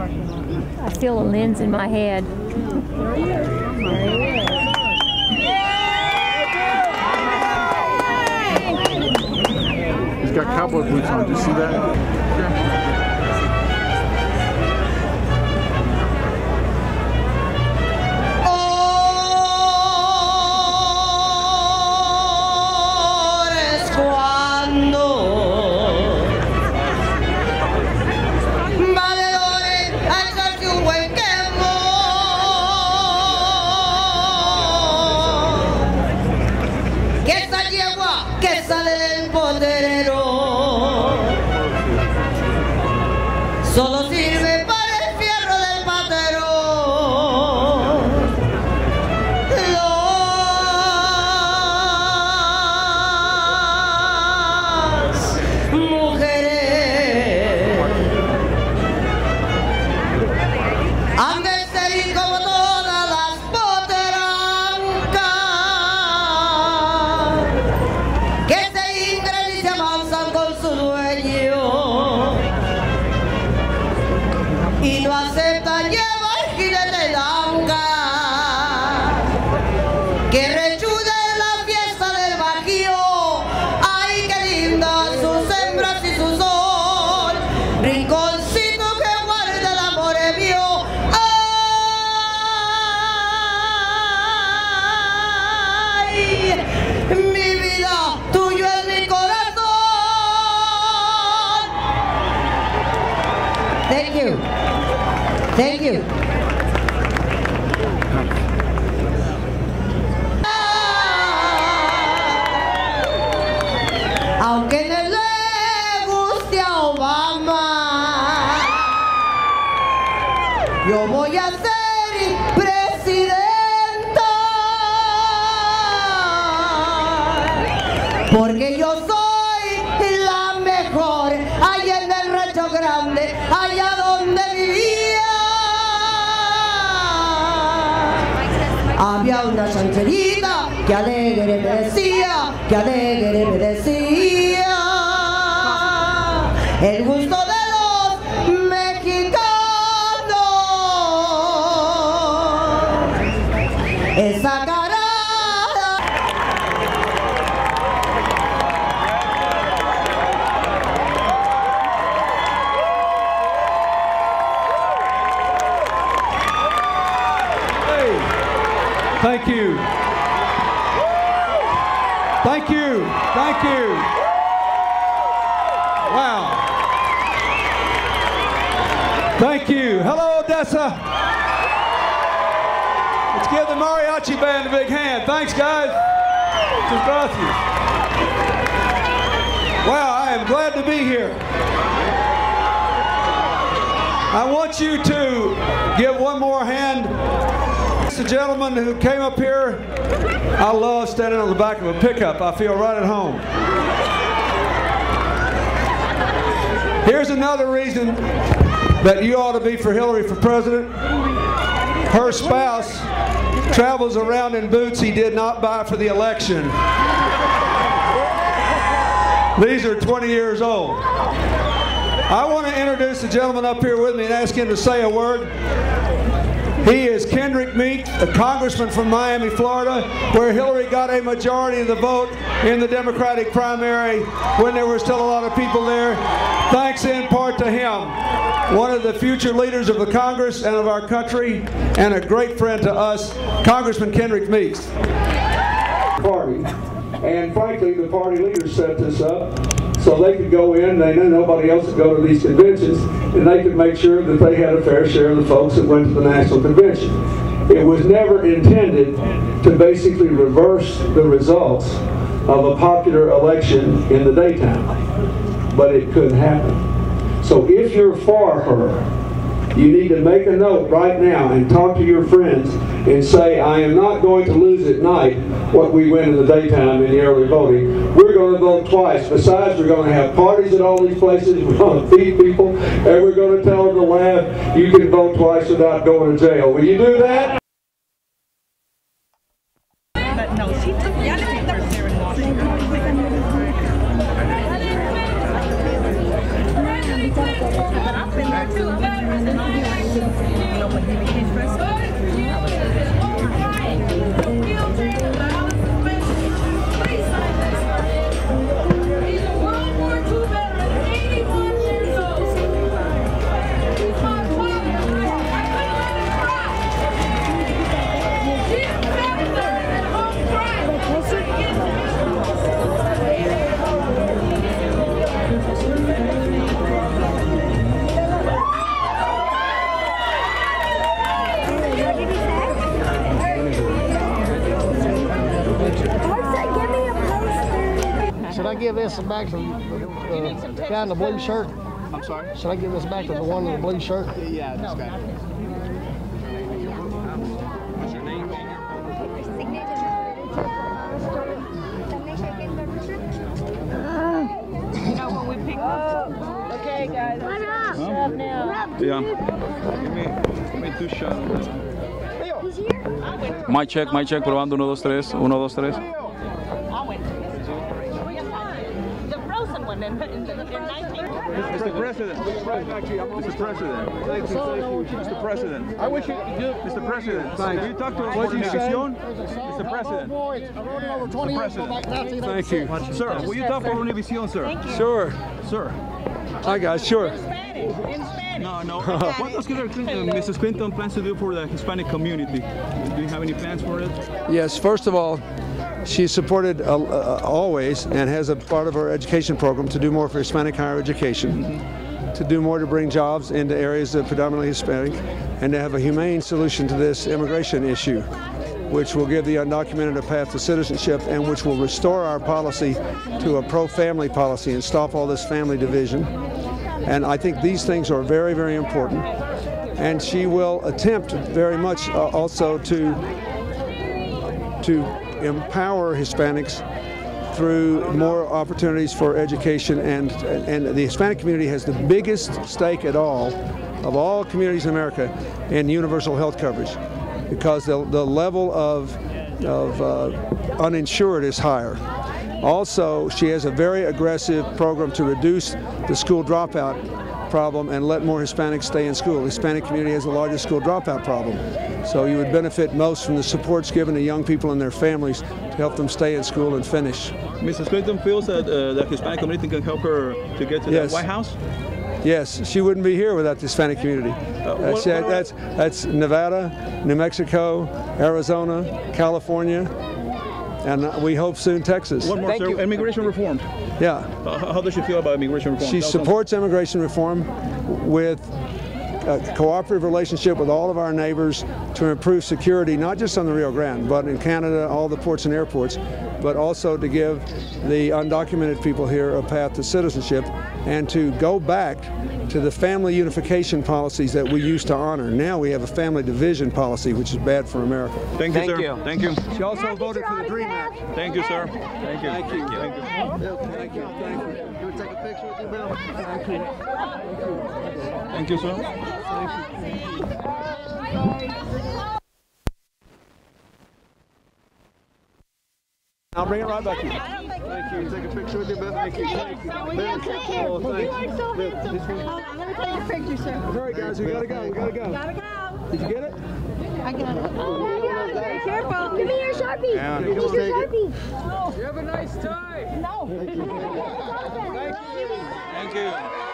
I feel a lens in my head. He's got cowboy boots on. Did you see that? Aunque no le guste a Obama, yo voy a ser presidenta. Porque yo soy la mejor allá en el rancho grande, allá donde vivía. Había una chancherita que alegre me que alegre me decía. Thank you. Thank you. Thank you. Wow. Thank you. Hello, Odessa. Let's give the mariachi band a big hand. Thanks, guys. Gracias. Wow, I am glad to be here. I want you to give one more hand the gentleman who came up here. I love standing on the back of a pickup. I feel right at home. Here's another reason that you ought to be for Hillary for president. Her spouse travels around in boots he did not buy for the election. These are 20 years old. I want to introduce the gentleman up here with me and ask him to say a word. He is Kendrick Meek, a congressman from Miami, Florida, where Hillary got a majority of the vote in the Democratic primary when there were still a lot of people there. Thanks in part to him, one of the future leaders of the Congress and of our country, and a great friend to us, Congressman Kendrick Meeks. Party. And frankly, the party leaders set this up so they could go in, they knew nobody else would go to these conventions, and they could make sure that they had a fair share of the folks that went to the national convention. It was never intended to basically reverse the results of a popular election in the daytime, but it could happen. So if you're for her, you need to make a note right now and talk to your friends and say, I am not going to lose at night what we win in the daytime in the early voting. We're going to vote twice. Besides, we're going to have parties at all these places. We're going to feed people. And we're going to tell them to laugh. You can vote twice without going to jail. Will you do that? This back to the uh, guy in the blue shirt? I'm sorry? Should I give this back to the one in the blue shirt? Yeah, this guy. Okay, guys. Yeah. Give me, give me two shots. My check, my check, probando 1, 2, 3, 1, 2, 3. Frozen one in, in, in 19. Mr. President, Mr. President, Mr. President, I wish you could. Mr. President, Thanks. will you talk to us What'd for you say? Univision? Mr. President, Boys, I rode it over 20 years ago, like 1986. Thank you. sir, will you talk for Univision, sir? Sure. Sir. Hi, guys. Sure. In Spanish. No, no. what does Hillary Clinton, Mrs. Clinton plans to do for the Hispanic community? Do you have any plans for it? Yes, first of all, she supported uh, uh, always and has a part of her education program to do more for Hispanic higher education, to do more to bring jobs into areas that are predominantly Hispanic, and to have a humane solution to this immigration issue, which will give the undocumented a path to citizenship and which will restore our policy to a pro-family policy and stop all this family division. And I think these things are very, very important. And she will attempt very much uh, also to to empower Hispanics through more opportunities for education and and the Hispanic community has the biggest stake at all of all communities in America in universal health coverage because the, the level of of uh, uninsured is higher. Also, she has a very aggressive program to reduce the school dropout problem and let more Hispanics stay in school. The Hispanic community has the largest school dropout problem. So you would benefit most from the supports given to young people and their families to help them stay in school and finish. Mrs. Clinton feels that uh, the Hispanic community can help her to get to Yes. the White House? Yes, she wouldn't be here without the Hispanic community. what- That's, what are- that's, that's Nevada, New Mexico, Arizona, California, and uh, we hope soon Texas. One more, sir. Immigration reform. Yeah. Uh, how does she feel about immigration reform? She Tell supports immigration reform with a cooperative relationship with all of our neighbors to improve security, not just on the Rio Grande, but in Canada, all the ports and airports, but also to give the undocumented people here a path to citizenship and to go back to the family unification policies that we used to honor. Now we have a family division policy, which is bad for America. Thank you, sir. Thank you. She also voted for the DREAM Act. Thank you, sir. Thank you. Thank you. Thank you. Thank you. Thank you. Can we take a picture with you, Bill? Thank you. Thank you, sir. I'll bring it right back to you. Thank you. Take a picture with you, Bill. Thank you. Thank you. Bill. Oh, thanks. Bill, this one. I'm gonna take a picture, sir. All right, guys, we gotta go. We gotta go. Gotta go. Did you get it? I got it. Oh my God! Be careful. Give me your Sharpie. Yeah, Give me just your take it. Sharpie. No. Thank you. Thank you.